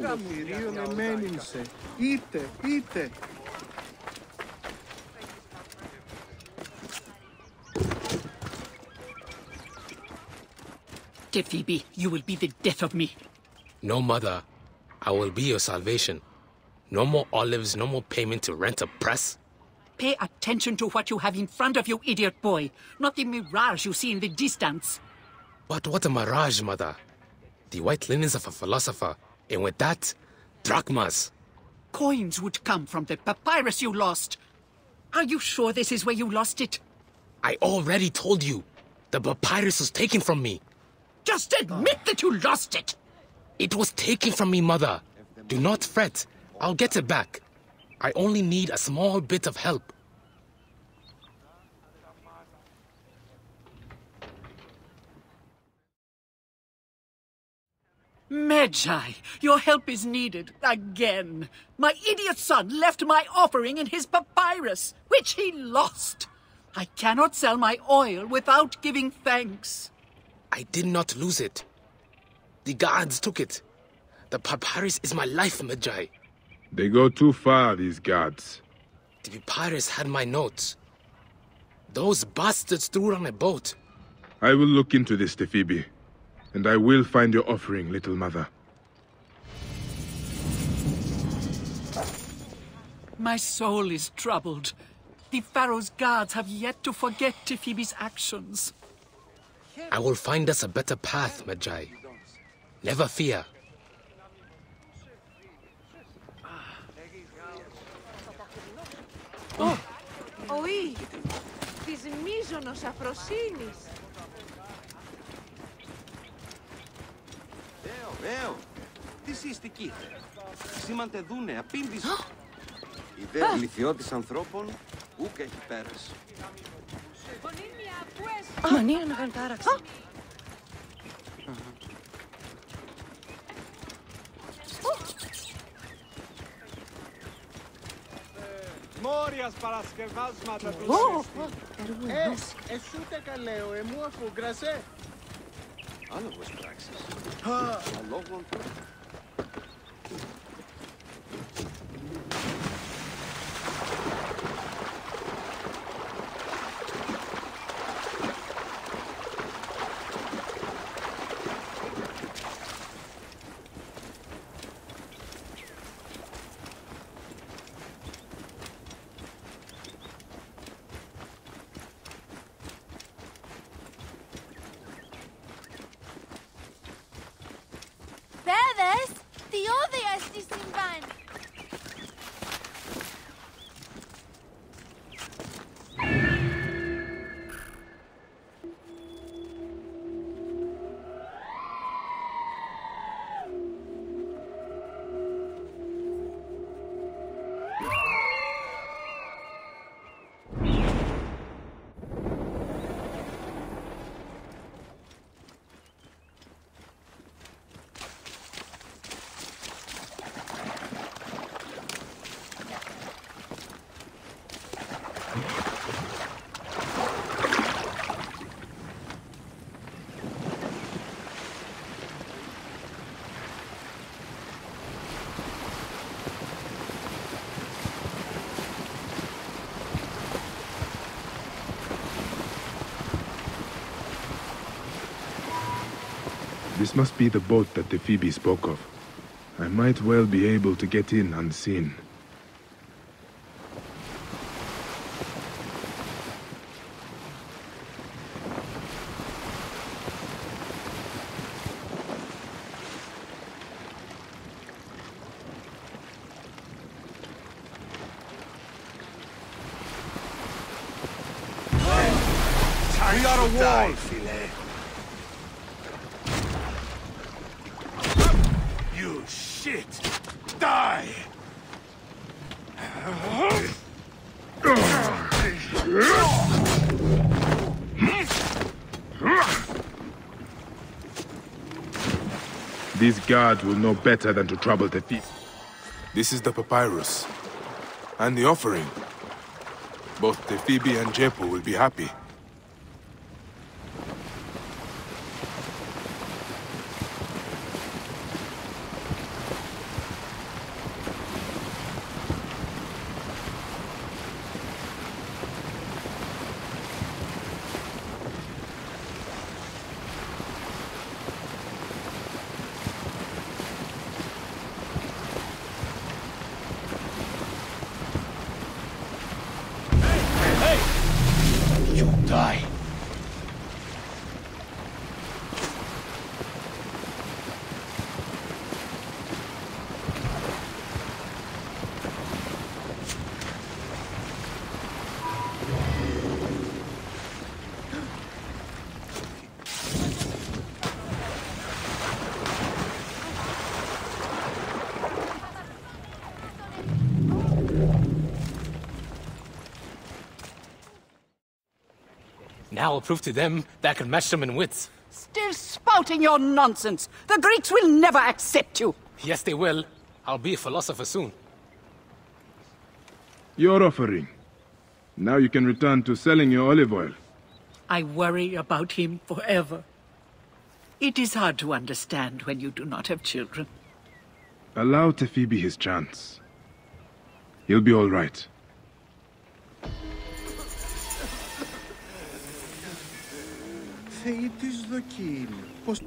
Λόγα μου, Ρίο, να μένιμσε. Είτε, είτε. Tefibi, you will be the death of me. No, mother. I will be your salvation. No more olives, no more payment to rent a press. Pay attention to what you have in front of you, idiot boy, not the mirage you see in the distance. But what a mirage, mother. The white linens of a philosopher, and with that, drachmas. Coins would come from the papyrus you lost. Are you sure this is where you lost it? I already told you. The papyrus was taken from me. Just admit that you lost it! It was taken from me, mother. Do not fret. I'll get it back. I only need a small bit of help. Medjay, your help is needed again. My idiot son left my offering in his papyrus, which he lost. I cannot sell my oil without giving thanks. I did not lose it. The guards took it. The papyrus is my life, Medjay. They go too far, these guards. The papyrus had my notes. Those bastards threw it on a boat. I will look into this, Tefibi and I will find your offering, little mother. My soul is troubled. The Pharaoh's guards have yet to forget Tefibi's actions. I will find us a better path, Magi. Never fear. Oh! Oui, της μίζωνος αφροσύνης. Βέω, βέω. Τι συστική. Σήμαντε δούνε, απήντηση. Η δε γλυφιώτης ανθρώπων, ούκ έχει πέρας. Μανία να κάνει τάραξη. Μόριας παρασκευάσματα του Ω, Ε, εσούτε καλέω, εμού αφού γκρασέ. I love this Praxis. A long one. This must be the boat that Tefibi spoke of. I might well be able to get in unseen. We got a wall. You shit! Die! These guards will know better than to trouble the thief. This is the papyrus. And the offering. Both Tefibi and Tjepu will be happy. Now I'll prove to them that I can match them in wits. Still spouting your nonsense. The Greeks will never accept you. Yes, they will. I'll be a philosopher soon. Your offering. Now you can return to selling your olive oil. I worry about him forever. It is hard to understand when you do not have children. Allow Tefibi his chance. He'll be all right. Θεοί της δοκίμης. Πώς...